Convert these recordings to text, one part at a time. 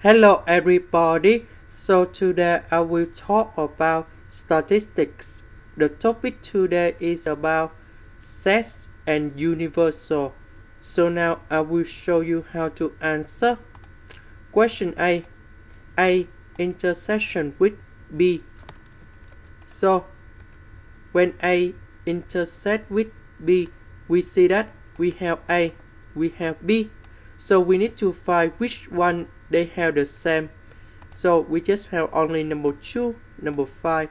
Hello everybody. So today I will talk about statistics. The topic today is about sets and universal. So now I will show you how to answer. Question A. A intersection with B. So when A intersect with B, we see that we have A, we have B. So we need to find which one they have the same. So we just have only number 2, number 5,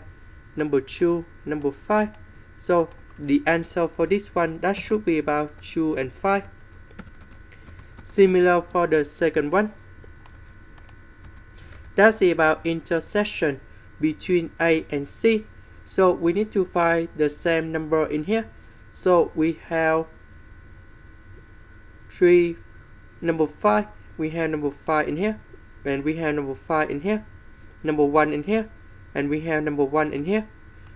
number 2, number 5. So the answer for this one that should be about 2 and 5. Similar for the second one. That's about intersection between A and C. So we need to find the same number in here. So we have 3, number 5, we have number 5 in here, and we have number 5 in here, number 1 in here, and we have number 1 in here.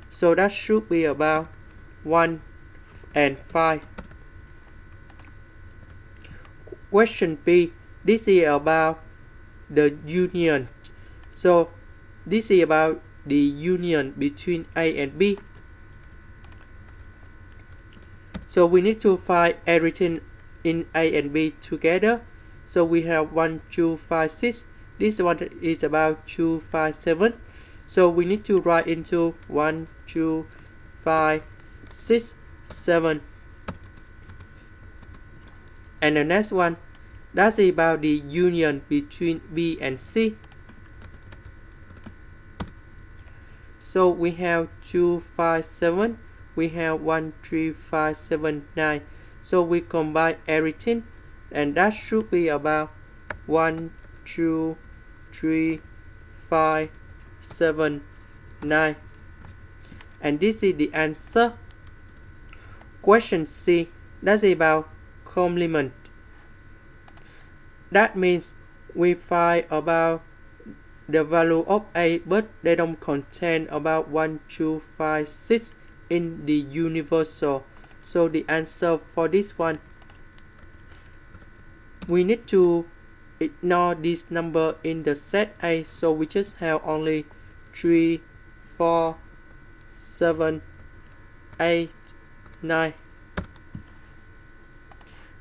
So that should be about 1 and 5. Question B. This is about the union. So this is about the union between A and B. So we need to find everything in A and B together. So we have 1, 2, 5, 6. This one is about 2, 5, 7. So we need to write into 1, 2, 5, 6, 7. And the next one, that's about the union between B and C. So we have 2, 5, 7. We have 1, 3, 5, 7, 9. So we combine everything and that should be about 1, 2, 3, 5, 7, 9. And this is the answer. Question C, that's about complement. That means we find about the value of A but they don't contain about 1, 2, 5, 6 in the universal. So the answer for this one, we need to ignore this number in the set A. So we just have only 3, 4, 7, 8, 9.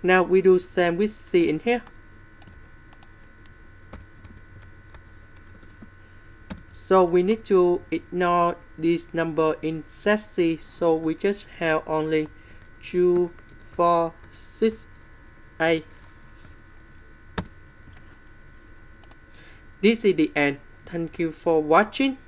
Now we do same with C in here. So we need to ignore this number in set C. So we just have only two, four, six, eight. This is the end. Thank you for watching.